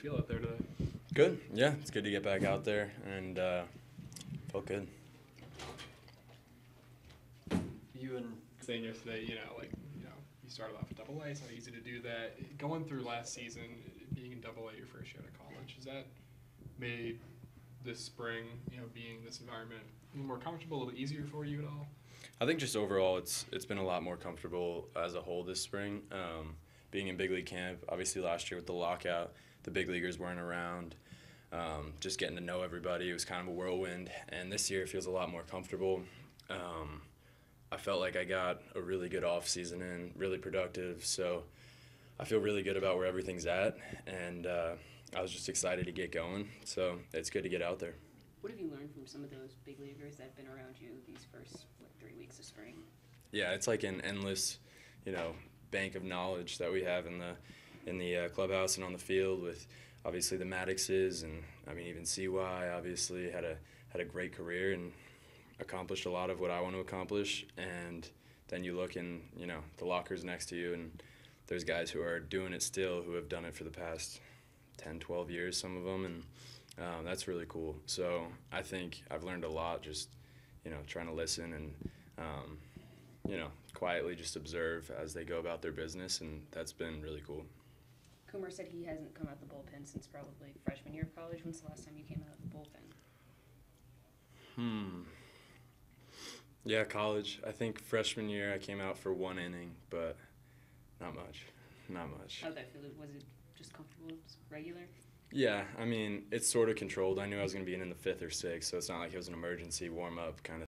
feel out there today? Good. Yeah, it's good to get back out there and uh, felt good. You and saying yesterday, you know, like you know, you started off at Double A. It's not easy to do that. Going through last season, being in Double A your first year out of college, has that made this spring, you know, being in this environment a little more comfortable, a little easier for you at all? I think just overall, it's it's been a lot more comfortable as a whole this spring. Um, being in big league camp, obviously last year with the lockout, the big leaguers weren't around. Um, just getting to know everybody, it was kind of a whirlwind. And this year it feels a lot more comfortable. Um, I felt like I got a really good off season in, really productive. So I feel really good about where everything's at, and uh, I was just excited to get going. So it's good to get out there. What have you learned from some of those big leaguers that have been around you these first what three weeks of spring? Yeah, it's like an endless, you know, bank of knowledge that we have in the in the uh, clubhouse and on the field with obviously the Madduxes and I mean even CY obviously had a had a great career and accomplished a lot of what I want to accomplish. And then you look in you know the lockers next to you and there's guys who are doing it still who have done it for the past 10 12 years some of them and um, that's really cool. So I think I've learned a lot just you know trying to listen and um, you know quietly just observe as they go about their business and that's been really cool Kumar said he hasn't come out the bullpen since probably freshman year of college. When's the last time you came out of the bullpen? Hmm. Yeah, college. I think freshman year I came out for one inning, but not much. Not much. How'd that feel? Was it just comfortable, just regular? Yeah, I mean, it's sort of controlled. I knew I was going to be in in the fifth or sixth, so it's not like it was an emergency warm up kind of